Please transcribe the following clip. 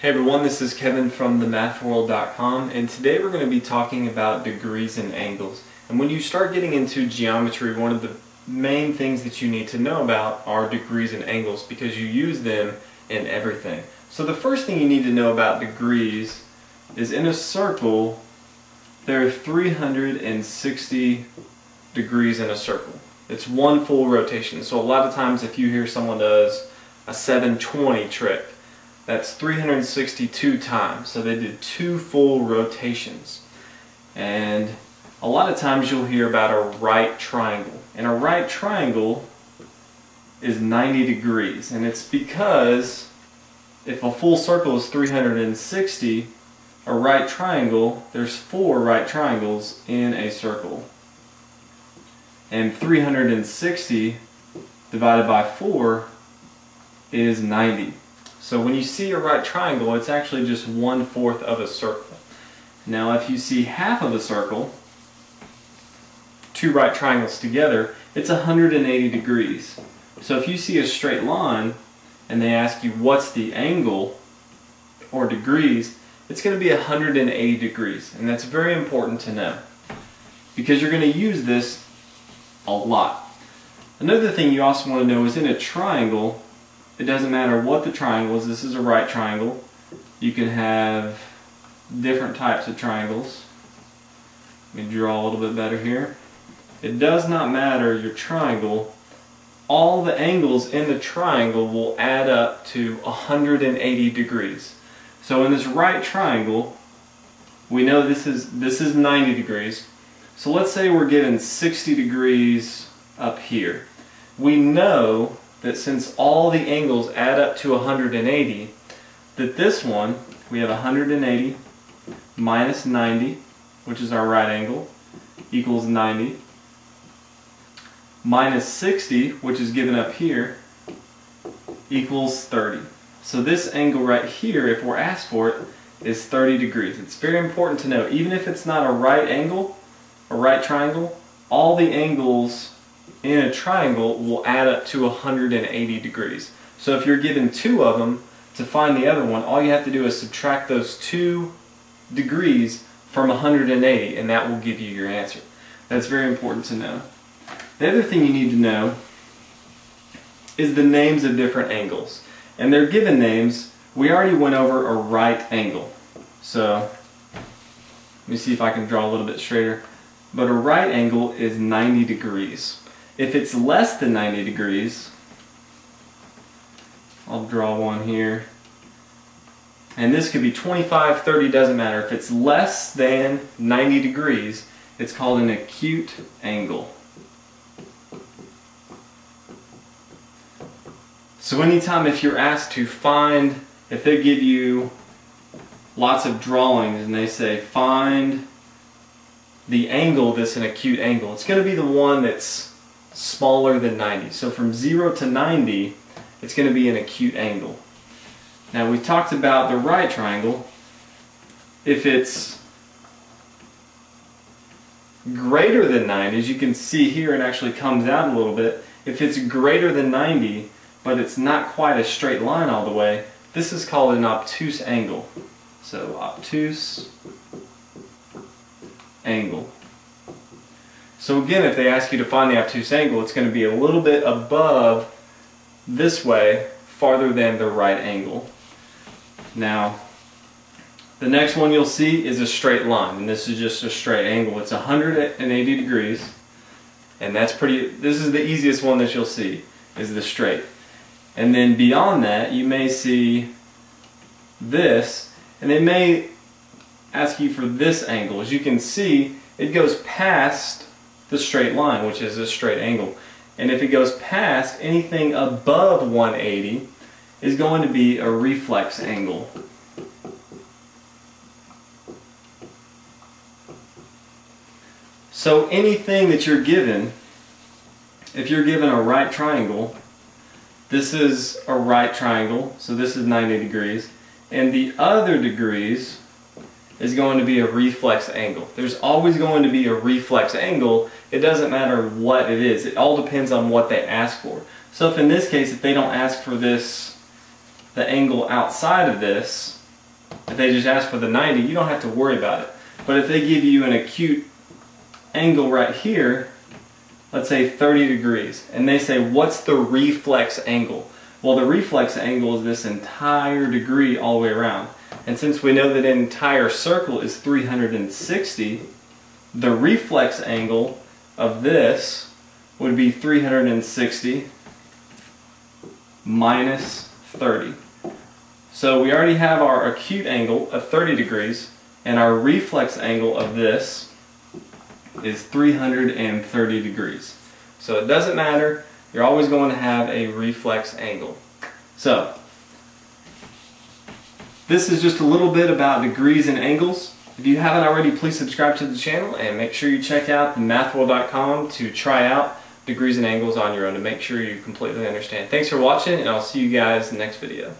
Hey everyone, this is Kevin from themathworld.com and today we're going to be talking about degrees and angles. And when you start getting into geometry, one of the main things that you need to know about are degrees and angles because you use them in everything. So the first thing you need to know about degrees is in a circle there are 360 degrees in a circle. It's one full rotation. So a lot of times if you hear someone does a 720 trick, that's 362 times. So they did two full rotations. And a lot of times you'll hear about a right triangle. And a right triangle is 90 degrees. And it's because if a full circle is 360, a right triangle, there's four right triangles in a circle. And 360 divided by 4 is 90. So when you see a right triangle, it's actually just one fourth of a circle. Now if you see half of a circle, two right triangles together, it's 180 degrees. So if you see a straight line and they ask you what's the angle or degrees, it's going to be 180 degrees. And that's very important to know because you're going to use this a lot. Another thing you also want to know is in a triangle, it doesn't matter what the triangle is. This is a right triangle. You can have different types of triangles. Let me draw a little bit better here. It does not matter your triangle. All the angles in the triangle will add up to 180 degrees. So in this right triangle, we know this is this is 90 degrees. So let's say we're given 60 degrees up here. We know that since all the angles add up to 180, that this one, we have 180 minus 90, which is our right angle, equals 90, minus 60, which is given up here, equals 30. So this angle right here, if we're asked for it, is 30 degrees. It's very important to know, even if it's not a right angle, a right triangle, all the angles in a triangle will add up to 180 degrees. So if you're given two of them, to find the other one, all you have to do is subtract those two degrees from 180 and that will give you your answer. That's very important to know. The other thing you need to know is the names of different angles. And they're given names. We already went over a right angle. So let me see if I can draw a little bit straighter. But a right angle is 90 degrees. If it's less than 90 degrees, I'll draw one here. And this could be 25, 30, doesn't matter. If it's less than 90 degrees, it's called an acute angle. So anytime if you're asked to find, if they give you lots of drawings and they say find the angle that's an acute angle, it's going to be the one that's smaller than 90. So from 0 to 90, it's going to be an acute angle. Now we talked about the right triangle. If it's greater than 90, as you can see here it actually comes out a little bit. If it's greater than 90, but it's not quite a straight line all the way, this is called an obtuse angle. So obtuse angle. So again, if they ask you to find the obtuse angle, it's going to be a little bit above this way, farther than the right angle. Now, the next one you'll see is a straight line, and this is just a straight angle. It's 180 degrees, and that's pretty, this is the easiest one that you'll see, is the straight. And then beyond that, you may see this, and they may ask you for this angle. As you can see, it goes past the straight line, which is a straight angle. And if it goes past anything above 180, is going to be a reflex angle. So anything that you're given, if you're given a right triangle, this is a right triangle, so this is 90 degrees, and the other degrees is going to be a reflex angle. There's always going to be a reflex angle. It doesn't matter what it is. It all depends on what they ask for. So if in this case, if they don't ask for this, the angle outside of this, if they just ask for the 90, you don't have to worry about it. But if they give you an acute angle right here, let's say 30 degrees, and they say, what's the reflex angle? Well, the reflex angle is this entire degree all the way around. And since we know that an entire circle is 360, the reflex angle of this would be 360 minus 30. So we already have our acute angle of 30 degrees, and our reflex angle of this is 330 degrees. So it doesn't matter, you're always going to have a reflex angle. So, this is just a little bit about degrees and angles. If you haven't already, please subscribe to the channel and make sure you check out mathworld.com to try out degrees and angles on your own to make sure you completely understand. Thanks for watching and I'll see you guys in the next video.